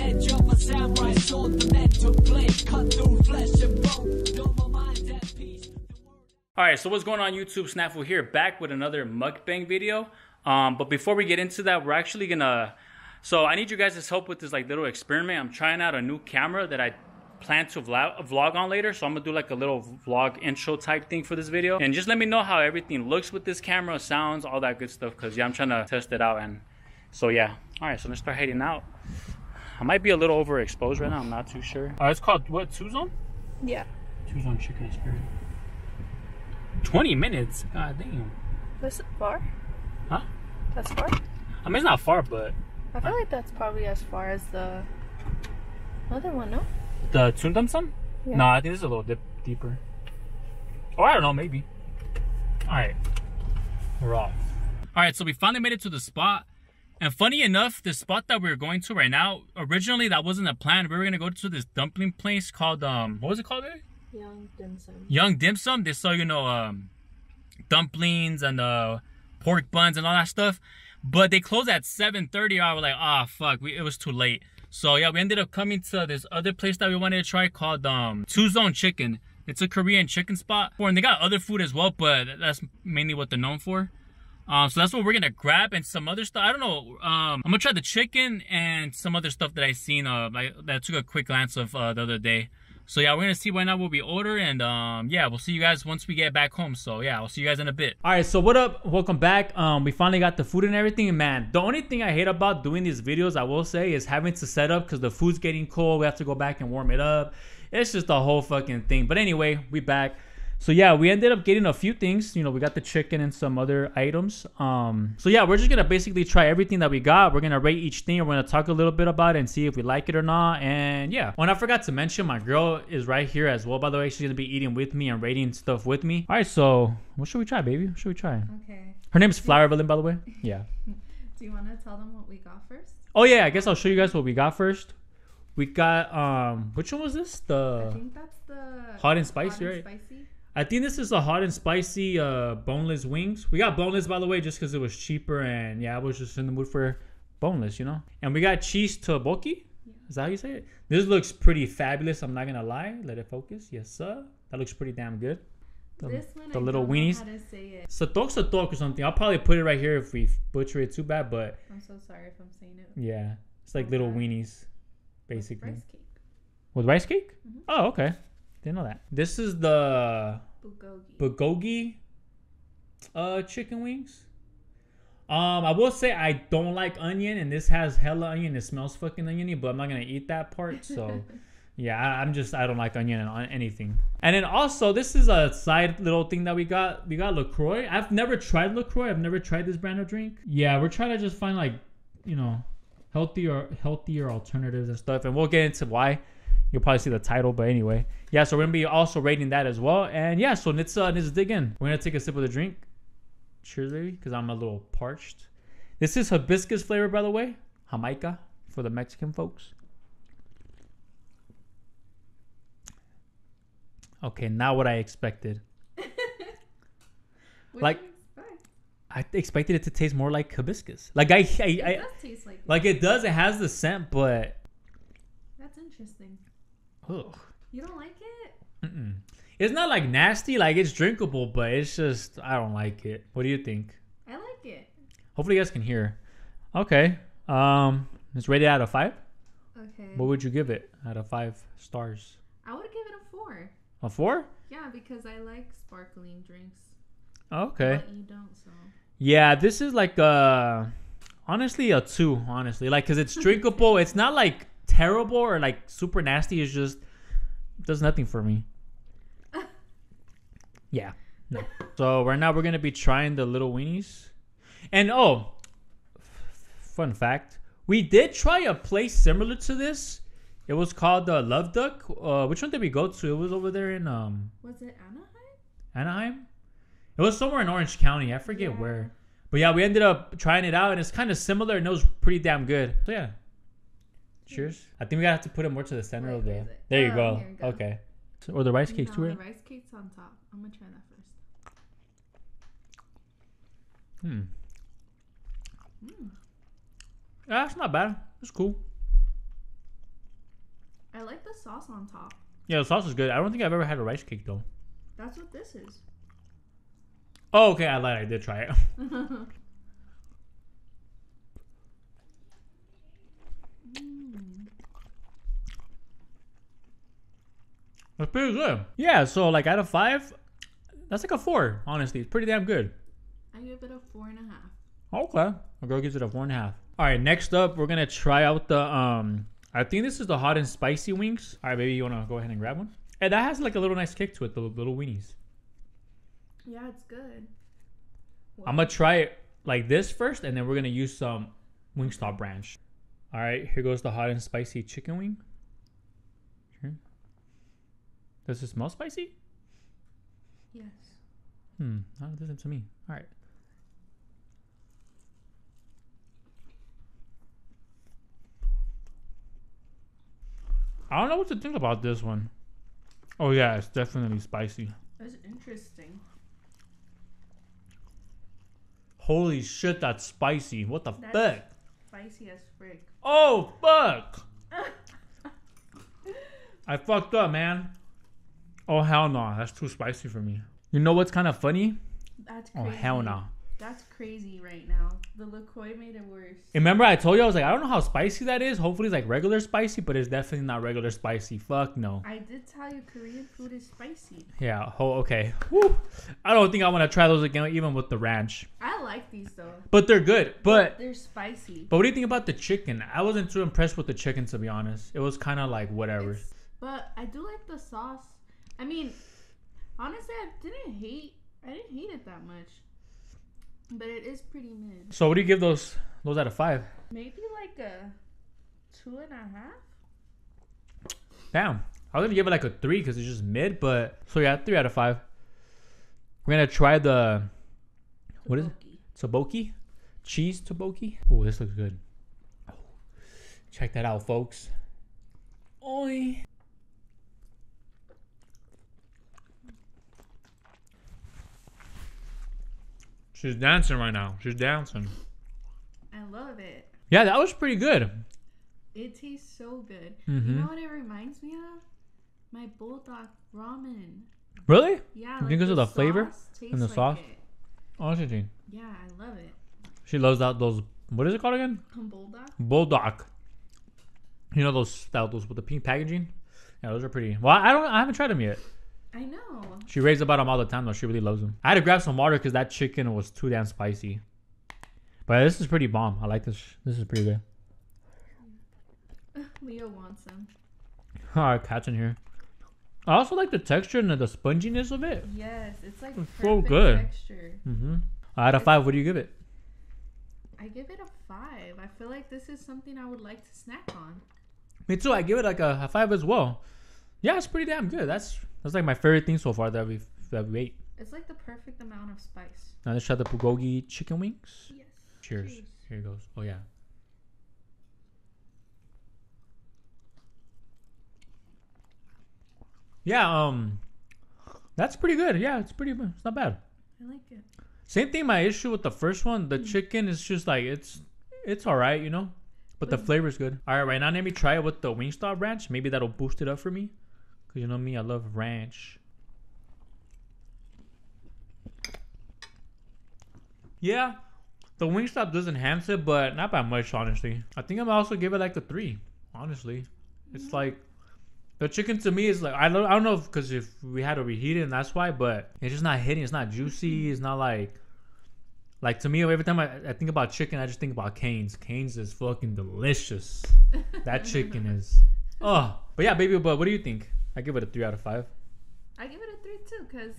edge of a samurai sword, the mental blade cut through flesh and bone. Though my mind's at peace. All right, so what's going on YouTube? Snafu here, back with another mukbang video. Um, but before we get into that, we're actually gonna. So I need you guys' help with this like little experiment. I'm trying out a new camera that I plan to vlog, vlog on later. So I'm gonna do like a little vlog intro type thing for this video, and just let me know how everything looks with this camera, sounds, all that good stuff. Cause yeah, I'm trying to test it out, and so yeah. All right, so let's start heading out. I might be a little overexposed right now. I'm not too sure. Uh, it's called what? Two zone? Yeah. Two zone chicken Spirit. 20 minutes? God damn. That's far? Huh? That's far? I mean, it's not far, but I feel like that's probably as far as the other one, no? the Tundamsam? Yeah. No, I think this is a little dip deeper. Or I don't know, maybe. All right, we're off. All right, so we finally made it to the spot. And funny enough, the spot that we are going to right now, originally that wasn't a plan. We were gonna go to this dumpling place called um, what was it called? There? Young dim sum. Young Dim Sum. They sell, you know, um, dumplings and uh, pork buns and all that stuff. But they closed at 7.30. I was like, ah, fuck, we, it was too late. So, yeah, we ended up coming to this other place that we wanted to try called um, Two Zone Chicken. It's a Korean chicken spot. And they got other food as well, but that's mainly what they're known for. Um, so that's what we're gonna grab and some other stuff. I don't know. Um, I'm gonna try the chicken and some other stuff that I seen. Uh, that took a quick glance of uh, the other day. So yeah, we're gonna see right now what we order, and um, yeah, we'll see you guys once we get back home. So yeah, I'll see you guys in a bit. All right, so what up? Welcome back. Um, we finally got the food and everything. Man, the only thing I hate about doing these videos, I will say, is having to set up because the food's getting cold. We have to go back and warm it up. It's just a whole fucking thing. But anyway, we back. So yeah, we ended up getting a few things. You know, we got the chicken and some other items. Um, so yeah, we're just gonna basically try everything that we got. We're gonna rate each thing. We're gonna talk a little bit about it and see if we like it or not. And yeah, when I forgot to mention, my girl is right here as well. By the way, she's gonna be eating with me and rating stuff with me. All right, so what should we try, baby? What should we try? Okay. Her name's Flower Evelyn, by the way. Yeah. Do you want to tell them what we got first? Oh yeah, I guess I'll show you guys what we got first. We got um, which one was this? The I think that's the hot and spicy, hot and right? Spicy. I think this is the hot and spicy uh, boneless wings. We got boneless by the way, just because it was cheaper and yeah, I was just in the mood for boneless, you know. And we got cheese tteokbokki. Is that how you say it? This looks pretty fabulous. I'm not gonna lie. Let it focus. Yes, sir. That looks pretty damn good. The, this one, the I little don't weenies. how to say it. Satok satok or something. I'll probably put it right here if we butcher it too bad, but I'm so sorry if I'm saying it. yeah, it's like little Okay. weenies, With basically. rice cake. With rice cake? Mhm. Oh, okay. Didn't know that. This is the Bulgogi. bulgogi uh chicken wings. Um, I will say I don't like onion, and this has hella onion. It smells fucking oniony, but I'm not gonna eat that part. So, yeah, I, I'm just I don't like onion on anything. And then also, this is a side little thing that we got. We got LaCroix. I've never tried LaCroix. I've never tried this brand of drink. Yeah, we're trying to just find like, you know, healthier healthier alternatives and stuff. And we'll get into why. You'll probably see the title, but anyway, yeah. So we're gonna be also rating that as well. And yeah, so let's uh, let's dig in. We're gonna take a sip of the drink. Cheers, baby, because I'm a little parched. This is hibiscus flavor, by the way. Jamaica for the Mexican folks. Okay, not what I expected. What like- expect? I expected it to taste more like hibiscus. Like I, I, It I does taste like. like it does. It has the scent, but That's interesting. Ugh. You don't like it? Mm-mm. It's not like nasty. Like it's drinkable, but it's just I don't like it. What do you think? I like it. Hopefully, you guys can hear. Okay. Um, it's rated out of five. Okay. What would you give it out of five stars? I would give it a four. A four? Yeah, because I like sparkling drinks. Okay. But you don't, so. Yeah, this is like uh honestly a two. Honestly, like because it's drinkable. it's not like terrible or like super nasty. It's just does nothing for me. Yeah. No. So right now we're gonna be trying the little weenies, and oh, fun fact, we did try a place similar to this. It was called the Love Duck. Uh, which one did we go to? It was over there in um Was it Anaheim? Anaheim. It was somewhere in Orange County. I forget Yeah. where. But yeah, we ended up trying it out, and it's kind of similar, and it was pretty damn good. So yeah. Cheers. I think we gotta have to put it more to the center Wait, of the. it? There you Oh, go. here we go. Okay. So, or the rice cakes no, too, the rice cake's on top. I'm gonna try that first. Hmm. Mm. Yeah, it's not bad. It's cool. I like the sauce on top. Yeah, the sauce is good. I don't think I've ever had a rice cake though. That's what this is. Oh, okay. I lied. I did try it. That's pretty good. Yeah, so like out of five, that's like a four, honestly. It's pretty damn good. I give it a four and a half. Okay. My girl gives it a four and a half. Alright, next up we're gonna try out the um I think this is the hot and spicy wings. Alright, baby, you wanna go ahead and grab one? And that has like a little nice kick to it, the little weenies. Yeah, it's good. I'm gonna try it like this first, and then we're gonna use some Wingstop branch. All right, here goes the hot and spicy chicken wing. Does it smell spicy? Yes. Hmm, it doesn't to me. All right. I don't know what to think about this one. Oh yeah, it's definitely spicy. That's interesting. Holy shit, that's spicy. What the That's fuck? spicy as frick. Oh fuck! I fucked up, man. Oh hell no, that's too spicy for me. You know what's kind of funny? That's oh, crazy. Oh hell no. That's crazy right now. The LaCroix made it worse. Remember I told you I was like I don't know how spicy that is. Hopefully it's like regular spicy, but it's definitely not regular spicy. Fuck no. I did tell you Korean food is spicy. Yeah. Oh okay. Whew. I don't think I want to try those again, even with the ranch. I like these though. But they're good. But They're spicy. but what do you think about the chicken? I wasn't too impressed with the chicken to be honest. It was kind of like whatever. It's- But I do like the sauce. I mean, honestly, I didn't hate. I didn't hate it that much. But it is pretty mid. So what do you give those those out of five? Maybe like a two and a half. Damn. I was gonna give it like a three because it's just mid, but so yeah, three out of five. We're gonna try the what is it? Tteokbokki. Taboki? Cheese taboki? Oh, this looks good. Check that out, folks. Oi. She's dancing right now. She's dancing. I love it. Yeah, that was pretty good. It tastes so good. Mhm. You know what it reminds me of? My bulldog ramen. Really? Yeah. Like think 'cause of the flavor and the like sauce? it. Oh, interesting. Yeah, I love it. She loves that those. What is it called again? Bulldog. Bulldog. You know those that those with the pink packaging? Yeah, those are pretty. Well, I don't. I haven't tried them yet. I know. She raves about them all the time though. She really loves them. I had to grab some water because that chicken was too damn spicy. But this is pretty bomb. I like this. This is pretty good. Leo wants them. Alright, cats in here. I also like the texture and the, the sponginess of it. Yes, it's like It's so good. texture. Mm-hmm. Out of five, what do you give it? I give it a five. I feel like this is something I would like to snack on. Me too. I give it like a, a five as well. Yeah, it's pretty damn good. That's that's like my favorite thing so far that we've that we ate. It's like the perfect amount of spice. Now let's try the bulgogi chicken wings. Yes. Cheers. Cheers. Here it goes. Oh yeah. Yeah, um that's pretty good. Yeah, it's pretty it's not bad. I like it. Same thing my issue with the first one, the chicken is just like it's it's all right, you know? But the Mm. flavor's good. All right, right now let me try it with the Wingstop ranch. Maybe that'll boost it up for me. Cuz you know me, I love ranch. Yeah, the Wingstop does enhance it, but not by much, honestly. I think I'm also give it like a three. Honestly, it's mm. like the chicken to me is like I don't I don't know because if, we had to reheat it and that's why, but it's just not hitting. It's not juicy. Mm-hmm. It's not like like to me every time I, I think about chicken, I just think about Cane's. Cane's is fucking delicious. That chicken is. Oh, but yeah, baby. But what do you think? I give it a three out of five. I give it a three too, cause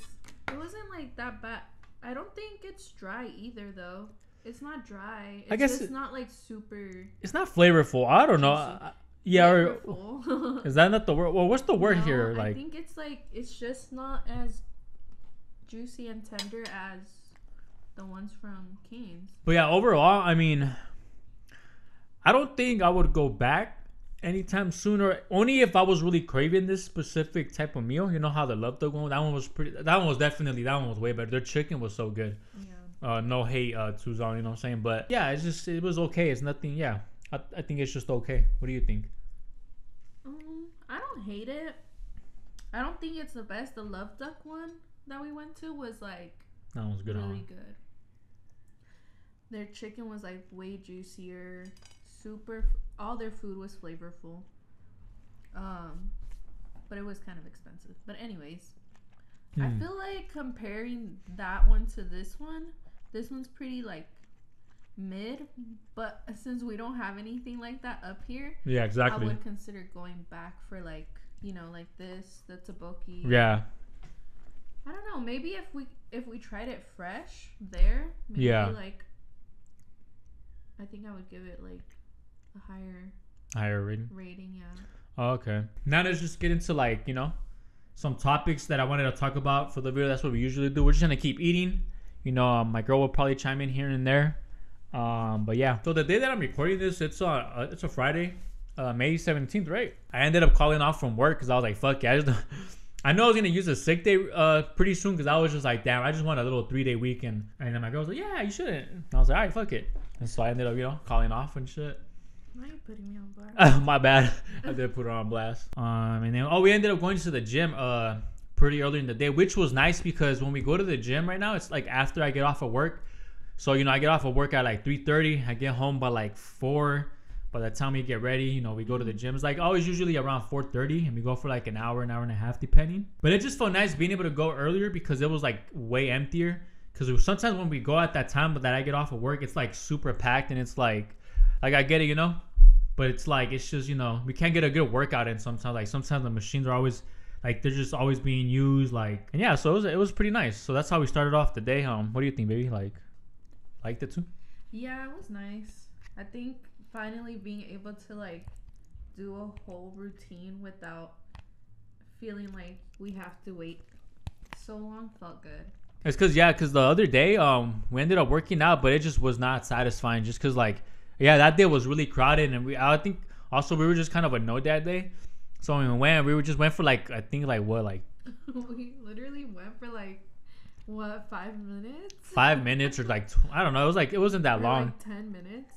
it wasn't like that bad. I don't think it's dry either, though. It's not dry. It's I guess just it- not like super. It's not flavorful. I don't know. I- Yeah. Or, is that not the word? Well, what's the word No, here? I think it's like it's just not as juicy and tender as the ones from Cane's. But yeah, overall, I mean, I don't think I would go back anytime sooner. Only if I was really craving this specific type of meal. You know how the love dog one? That one was pretty. That one was definitely. That one was way better. Their chicken was so good. Yeah. Uh, no hate uh, to Zon, you know what I'm saying? But yeah, it's just it was okay. It's nothing. Yeah, I, I think it's just okay. What do you think? Um, I don't hate it. I don't think it's the best. The Love Duck one that we went to was like That one's good. really good. Their chicken was like way juicier, super. All their food was flavorful. Um, but it was kind of expensive. But anyways, I Hmm. feel like comparing that one to this one, this one's pretty like mid. But since we don't have anything like that up here, Yeah, exactly. I would consider going back for like you know like this, the taboki. Yeah, I don't know. Maybe if we if we tried it fresh there, maybe Yeah. like I think I would give it like a higher higher rating. rating. Yeah. Oh, okay. Now let's just get into like you know some topics that I wanted to talk about for the video. That's what we usually do. We're just gonna keep eating. You know, um, my girl will probably chime in here and there. Um, but yeah. So the day that I'm recording this, it's on uh, it's a Friday, uh, May 17th, right? I ended up calling off from work because I was like, fuck yeah. I, just, I know I was gonna use a sick day uh pretty soon because I was just like, damn, I just want a little three day weekend. And then my girl was like, yeah, you shouldn't. And I was like, all right, fuck it. And so I ended up, you know, calling off and shit. Why are you putting me on blast? My bad. I did put her on blast. Um, and then oh, we ended up going to the gym uh pretty early in the day, which was nice because when we go to the gym right now, it's like after I get off of work. So you know, I get off of work at like three thirty. I get home by like four. By the time we get ready, you know, we go to the gym. It's like always usually around four thirty, and we go for like an hour, an hour and a half, depending. But it just felt nice being able to go earlier because it was like way emptier. Because sometimes when we go at that time but that I get off of work, it's like super packed, and it's like, like I get it, you know, but it's like it's just you know we can't get a good workout in sometimes. Like sometimes the machines are always like they're just always being used. Like and yeah, so it was it was pretty nice. So that's how we started off the day. Um, what do you think, baby? Like, liked it too? Yeah, it was nice. I think finally being able to like do a whole routine without feeling like we have to wait so long felt good. It's cause yeah, cause the other day um we ended up working out, but it just was not satisfying. Just cause like yeah, that day was really crowded, and we I think also we were just kind of annoyed that day. So when we went, we were just went for like I think like what like we literally went for like what five minutes? five minutes or like tw- I don't know. It was like it wasn't that Or, long. Like ten minutes.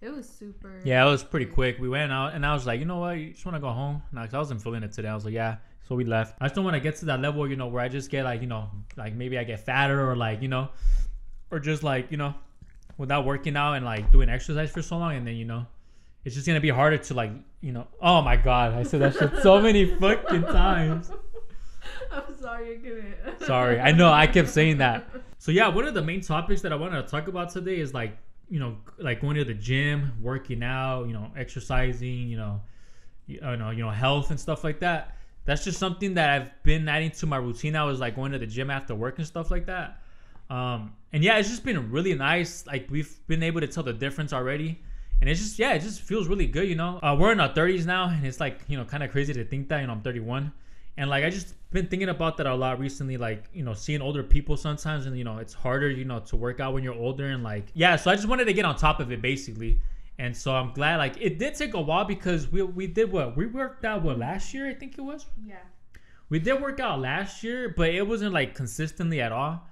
It was super. Yeah, it was pretty quick. We went out, and I was like, you know what? You just want to go home? No, 'cause I wasn't feeling it today. I was like, yeah. So we left. I just don't want to get to that level, you know, where I just get like, you know, like maybe I get fatter or like, you know, or just like, you know, without working out and like doing exercise for so long, and then you know, it's just gonna be harder to like, you know. Oh my god, I said that shit so many fucking times. I'm sorry, giving. Sorry, I know I kept saying that. So yeah, one of the main topics that I wanted to talk about today is like, you know, like going to the gym, working out, you know, exercising, you know, you uh, know, you know, health and stuff like that. That's just something that I've been adding to my routine. I was like going to the gym after work and stuff like that. Um, and yeah, it's just been really nice. Like we've been able to tell the difference already. And it's just yeah, it just feels really good, you know. Uh, we're in our 30s now, and it's like you know kind of crazy to think that you know I'm 31, and like I just been thinking about that a lot recently. Like you know seeing older people sometimes, and you know it's harder you know to work out when you're older, and like yeah. So I just wanted to get on top of it basically, and so I'm glad. Like it did take a while because we we did what we worked out what last year I think it was. Yeah. We did work out last year, but it wasn't like consistently at all.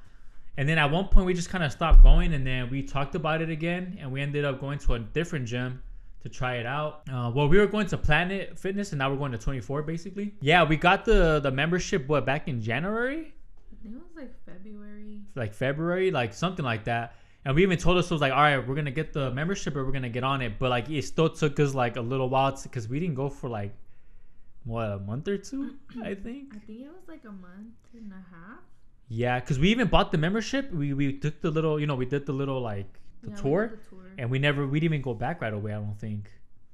And then at one point we just kind of stopped going, and then we talked about it again, and we ended up going to a different gym to try it out. Uh, well, we were going to Planet Fitness, and now we're going to 24 basically. Yeah, we got the the membership what back in January, I think it was like February. like February, like something like that. And we even told us it was like, all right, we're gonna get the membership, or we're gonna get on it. But like, it still took us like a little while because we didn't go for like what a month or two, I think. I think it was like a month and a half. Yeah, because we even bought the membership. We we took the little, you know, we did the little like the Yeah, tour, the tour. and we never we didn't even go back right away. I don't think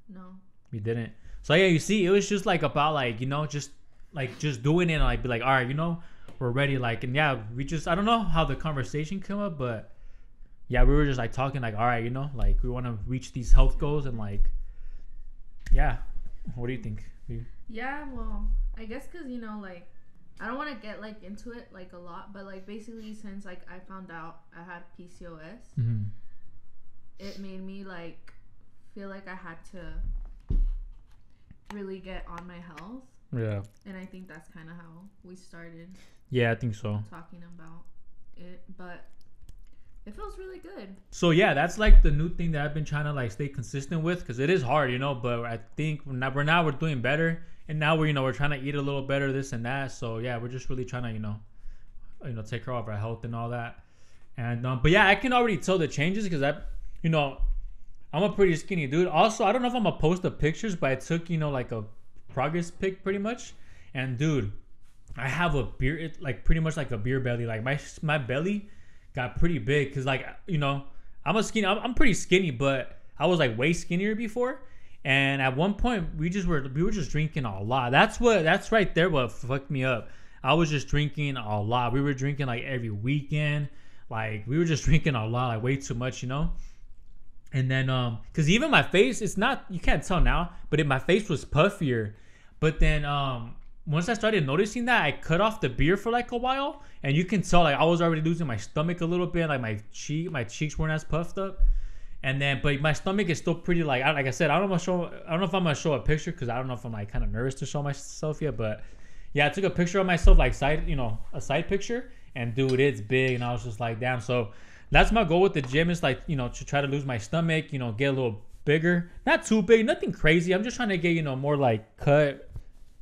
no. we didn't. So yeah, you see, it was just like about like you know just like just doing it and like be like, all right, you know, we're ready. Like and yeah, we just I don't know how the conversation came up, but yeah, we were just like talking like, all right, you know, like we want to reach these health goals and like yeah. What do you think? Yeah, well, I guess because you know, like, I don't want to get like into it like a lot, but like basically, since like I found out I had PCOS, Mhm. it made me like feel like I had to really get on my health, Yeah. and I think that's kind of how we started Yeah, I think so. talking about it. But It feels really good. So yeah, that's like the new thing that I've been trying to like stay consistent with because it is hard, you know. But I think now, we're now we're doing better, and now we're you know we're trying to eat a little better, this and that. So yeah, we're just really trying to you know, you know, take care of our health and all that. And um, but yeah, I can already tell the changes because I, you know, I'm a pretty skinny dude. Also, I don't know if I'm gonna post the pictures, but I took you know like a progress pic pretty much, and dude, I have a beer, it, like pretty much like a beer belly. Like my my belly got pretty big because like you know I'm a skinny. I'm, I'm pretty skinny, but I was like way skinnier before. And at one point, we just were we were just drinking a lot. That's what that's right there. What fucked me up. I was just drinking a lot. We were drinking like every weekend. Like we were just drinking a lot, like way too much, you know. And then um, cause even my face, it's not you can't tell now, but it, my face was puffier. But then um, once I started noticing that, I cut off the beer for like a while, and you can tell like I was already losing my stomach a little bit, like my cheek, my cheeks weren't as puffed up. And then, but my stomach is still pretty like, I- like I said, I don't know if I'm show, I don't know if I'm gonna show a picture because I don't know if I'm like kind of nervous to show myself yet. But yeah, I took a picture of myself, like side, you know, a side picture, and dude, it's big, and I was just like, damn. So that's my goal with the gym is like, you know, to try to lose my stomach, you know, get a little bigger, not too big, nothing crazy. I'm just trying to get, you know, more like cut.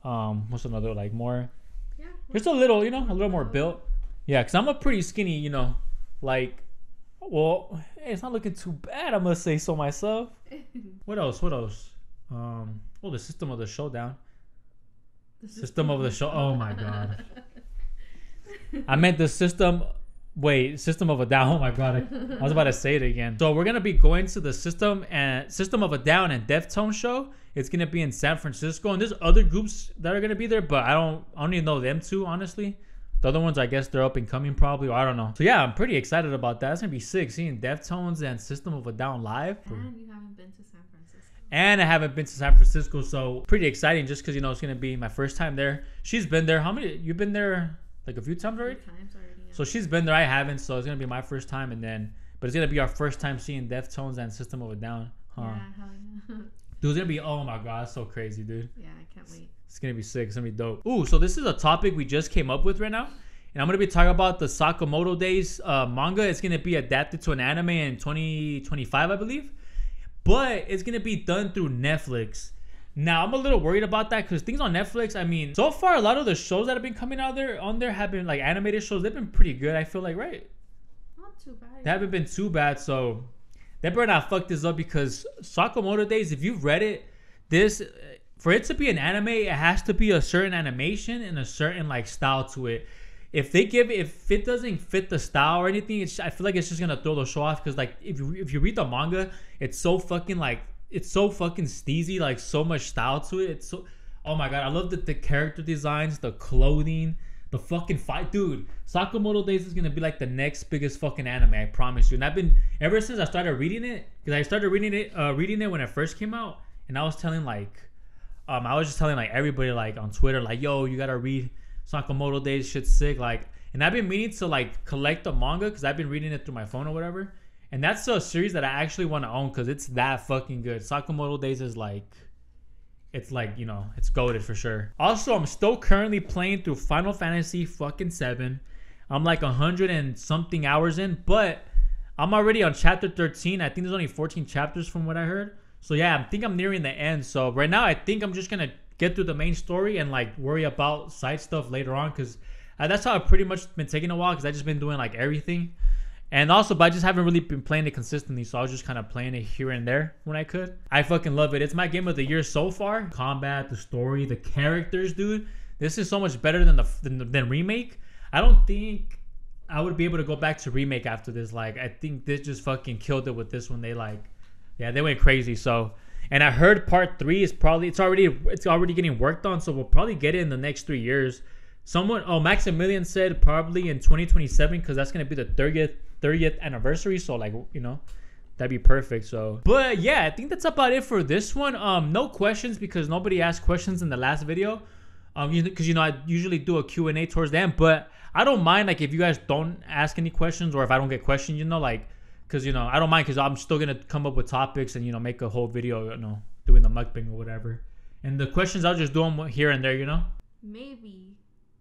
Um, what's another like more Yeah. just a little, you know, a little more built. Yeah, because I'm a pretty skinny, you know, like, well, hey, it's not looking too bad, I must say so myself. What else? What else? Um, oh, the system of the showdown. The system of the show. Oh my god. I meant the system. Wait, system of a down. Oh my god, I, I was about to say it again. So we're gonna be going to the system and system of a down and Deftone show. It's gonna be in San Francisco, and there's other groups that are gonna be there, but I don't. I don't even know them two, honestly. The other ones, I guess they're up and coming probably, or I don't know. So yeah, I'm pretty excited about that. It's gonna be sick seeing Deftones and System of a Down live. And you haven't been to San Francisco. And I haven't been to San Francisco, so pretty exciting just because you know it's gonna be my first time there. She's been there. How many? You've been there like a few times already. Three times already. So she's been there. I haven't. So it's gonna be my first time, and then, but it's gonna be our first time seeing Deftones and System of a Down. Huh? Yeah, hell yeah. Dude, it's gonna be. Oh my god, so crazy, dude. yeah, I can't wait. It's gonna be sick. It's gonna be dope. Ooh, so this is a topic we just came up with right now. And I'm gonna be talking about the Sakamoto Days uh, manga. It's gonna be adapted to an anime in 2025, I believe. But it's gonna be done through Netflix. Now I'm a little worried about that because things on Netflix. I mean, so far a lot of the shows that have been coming out there on there have been like animated shows. They've been pretty good. I feel like right. Not too bad. They haven't been too bad, so they better not fuck this up because Sakamoto Days, if you've read it, this for it to be an anime, it has to be a certain animation and a certain like style to it. If they give if it doesn't fit the style or anything, it's, I feel like it's just gonna throw the show off because like if you if you read the manga, it's so fucking like it's so fucking steezy, like so much style to it. It's so oh my god, I love the, the character designs, the clothing, the fucking fight, dude. Sakamoto Days is gonna be like the next biggest fucking anime, I promise you. And I've been ever since I started reading it, because I started reading it, uh, reading it when it first came out, and I was telling like, um, I was just telling like everybody like on Twitter, like, yo, you gotta read Sakamoto Days, shit's sick, like. And I've been meaning to like collect the manga because I've been reading it through my phone or whatever. And that's a series that I actually want to own because it's that fucking good. Sakamoto Days is like it's like you know it's goaded for sure. Also i'm still currently playing through final fantasy fucking 7 i'm like a hundred and something hours in but i'm already on chapter 13 i think there's only 14 chapters from what i heard. So yeah i think i'm nearing the end. So right now i think i'm just gonna get through the main story and like worry about side stuff later on because uh, that's how i've pretty much been taking a while because i just been doing like everything and also, but I just haven't really been playing it consistently, so I was just kind of playing it here and there when I could. I fucking love it. It's my game of the year so far. Combat, the story, the characters, dude. This is so much better than the than, than remake. I don't think I would be able to go back to remake after this. Like, I think this just fucking killed it with this one. They like, yeah, they went crazy. So, and I heard part three is probably it's already it's already getting worked on. So we'll probably get it in the next three years. Someone, oh, Maximilian said probably in 2027 because that's gonna be the 30th 30th anniversary. So like, you know, that'd be perfect. So, but yeah, I think that's about it for this one. Um, no questions because nobody asked questions in the last video. Um, because you know I usually do a Q and A towards the end, but I don't mind like if you guys don't ask any questions or if I don't get questions, you know, like, cause you know I don't mind because I'm still gonna come up with topics and you know make a whole video, you know, doing the mukbang or whatever. And the questions I'll just do them here and there, you know. Maybe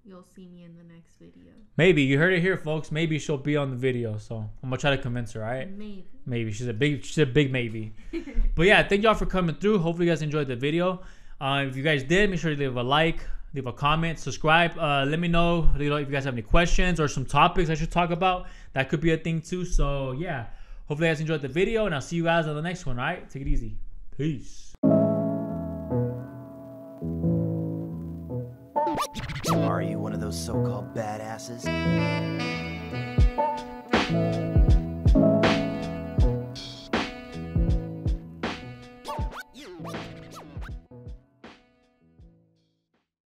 you'll see me in the next video. Maybe you heard it here, folks. Maybe she'll be on the video. So I'm gonna try to convince her. All right. Maybe. Maybe she's a big. She's a big maybe. but yeah, thank y'all for coming through. Hopefully you guys enjoyed the video. Uh, if you guys did, make sure to leave a like, leave a comment, subscribe. Uh, let me know, you know if you guys have any questions or some topics I should talk about. That could be a thing too. So yeah, hopefully you guys enjoyed the video, and I'll see you guys on the next one. All right, take it easy. Peace. Are you one of those so-called badasses?